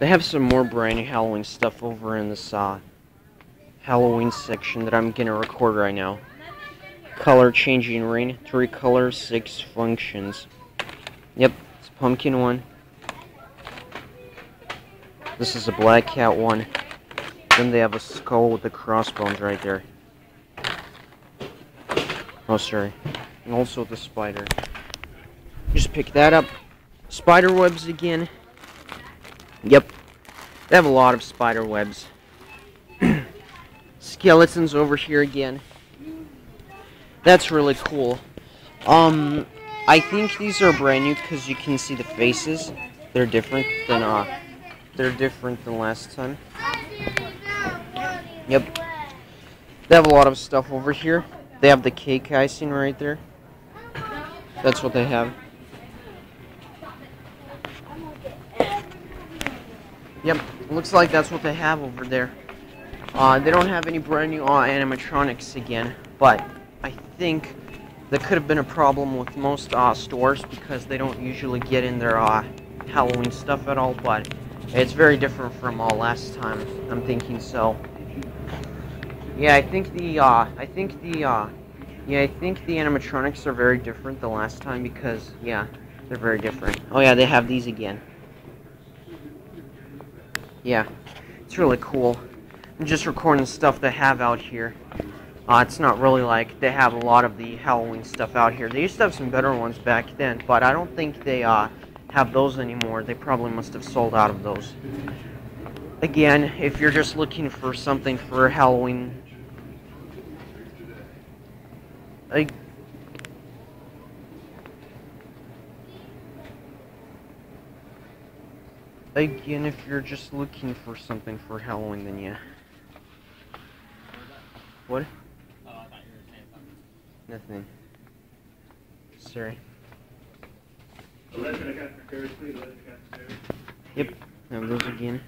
They have some more brand new Halloween stuff over in this uh, Halloween section that I'm gonna record right now. Color changing ring, three colors, six functions. Yep, it's pumpkin one. This is a black cat one. Then they have a skull with the crossbones right there. Oh, sorry. And also the spider. Just pick that up. Spider webs again. Yep. They have a lot of spider webs. Skeletons over here again. That's really cool. Um, I think these are brand new because you can see the faces. They're different than, uh, they're different than last time. Yep. They have a lot of stuff over here. They have the cake icing right there. That's what they have. Yep, looks like that's what they have over there. Uh, they don't have any brand new uh, animatronics again, but I think that could have been a problem with most uh, stores because they don't usually get in their uh, Halloween stuff at all, but it's very different from uh, last time, I'm thinking so. Yeah, I think the, uh, I think the, uh, yeah, I think the animatronics are very different the last time because, yeah, they're very different. Oh yeah, they have these again. Yeah, it's really cool. I'm just recording stuff they have out here. Uh, it's not really like they have a lot of the Halloween stuff out here. They used to have some better ones back then, but I don't think they uh, have those anymore. They probably must have sold out of those. Again, if you're just looking for something for Halloween, I Again, if you're just looking for something for Halloween, then yeah. What? Oh, I thought you were saying something. Nothing. Sorry. Electric got prepared, please, electric got prepared. Yep, have those again.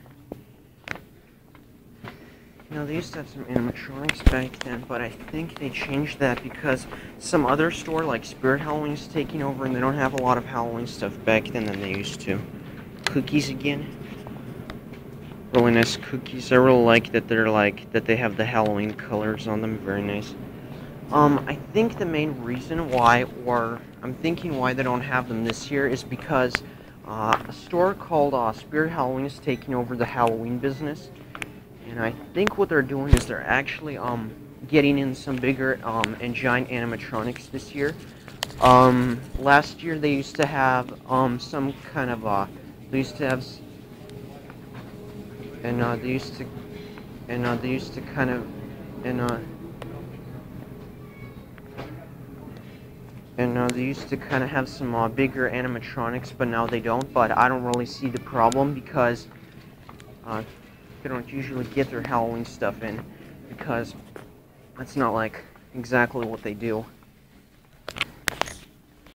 Now they used to have some animatronics back then, but I think they changed that because some other store, like Spirit Halloween, is taking over, and they don't have a lot of Halloween stuff back then than they used to. Cookies again. Really nice cookies. I really like that they're like, that they have the Halloween colors on them. Very nice. Um, I think the main reason why, or I'm thinking why they don't have them this year, is because uh, a store called uh, Spirit Halloween is taking over the Halloween business, and I think what they're doing is they're actually um getting in some bigger um and giant animatronics this year. Um, last year they used to have um some kind of uh they used to have and uh they used to and uh they used to kind of and uh and uh, they used to kind of have some uh, bigger animatronics, but now they don't. But I don't really see the problem because uh, they don't usually get their Halloween stuff in because that's not like exactly what they do.